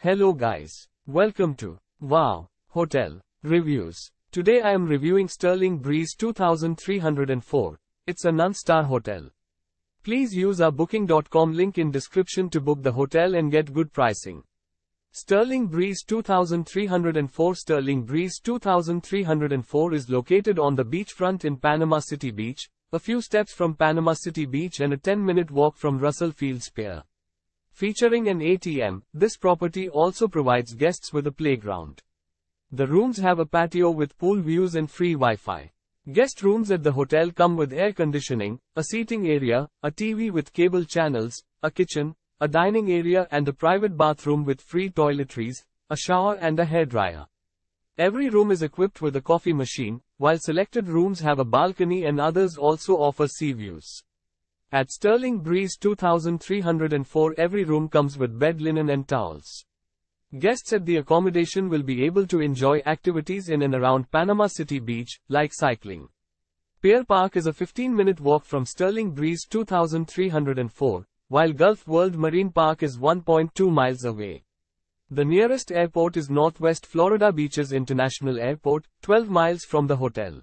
Hello guys. Welcome to Wow Hotel Reviews. Today I am reviewing Sterling Breeze 2304. It's a non-star hotel. Please use our booking.com link in description to book the hotel and get good pricing. Sterling Breeze 2304 Sterling Breeze 2304 is located on the beachfront in Panama City Beach, a few steps from Panama City Beach and a 10-minute walk from Russell Fields Pier. Featuring an ATM, this property also provides guests with a playground. The rooms have a patio with pool views and free Wi-Fi. Guest rooms at the hotel come with air conditioning, a seating area, a TV with cable channels, a kitchen, a dining area and a private bathroom with free toiletries, a shower and a hairdryer. Every room is equipped with a coffee machine, while selected rooms have a balcony and others also offer sea views. At Sterling Breeze 2304 every room comes with bed linen and towels. Guests at the accommodation will be able to enjoy activities in and around Panama City Beach, like cycling. Pier Park is a 15-minute walk from Sterling Breeze 2304, while Gulf World Marine Park is 1.2 miles away. The nearest airport is Northwest Florida Beaches International Airport, 12 miles from the hotel.